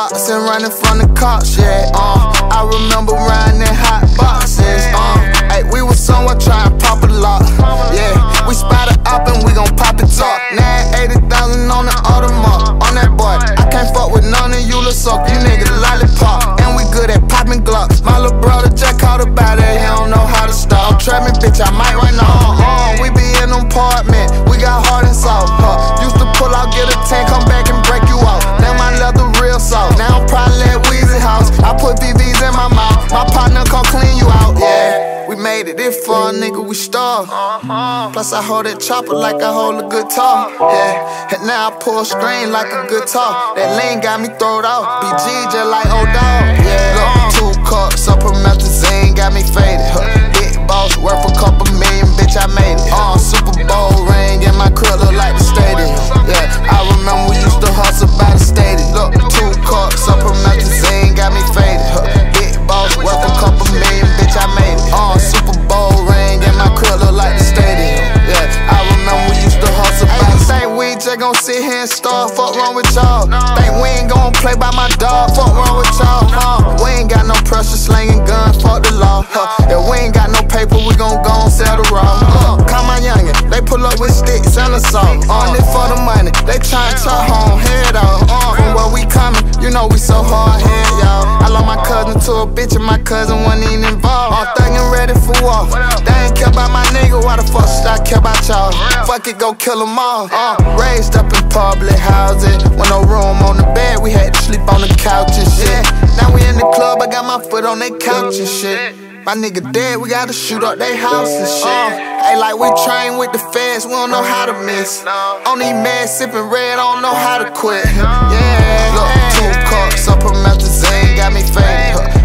blocks and running from the cops, yeah, uh. I remember riding in hot boxes, uh. Hey, we was somewhere trying to pop a lock, yeah. We spot a up and we gon' pop it up Now 80,000 on the Audemars, on that boy. I can't fuck with none of you, look suck, you niggas lollipop. And we good at popping glocks. My little brother just called about it, he don't know how to stop. Trap me, bitch, I might right now We starved. Plus I hold that chopper like I hold a guitar. Yeah, and now I pull a string like a guitar. That lane got me throwed out. BG just like just gon' sit here and starve, fuck wrong with y'all. Think we ain't gon' play by my dog, fuck wrong with y'all. We ain't got no with sticks and a saw. On it for the money, they tryna talk home, head off. Uh, from where we coming, you know we so hard head, y'all. I love my cousin to a bitch, and my cousin wasn't even involved. I'm thuggin' ready for war. They ain't care about my nigga, why the fuck should I care about y'all? Fuck it, go kill 'em all. Uh, raised up in public housing, with no room on the bed, we had to sleep on the couch and shit. Now we in the club, I got my foot on that couch and shit. My nigga dead, we gotta shoot up they house and shit. Hey, like we oh. train with the feds, we don't know how to miss. On these meds, sipping red, I don't know how to quit. Yeah, look, two cups up promethazine got me faded.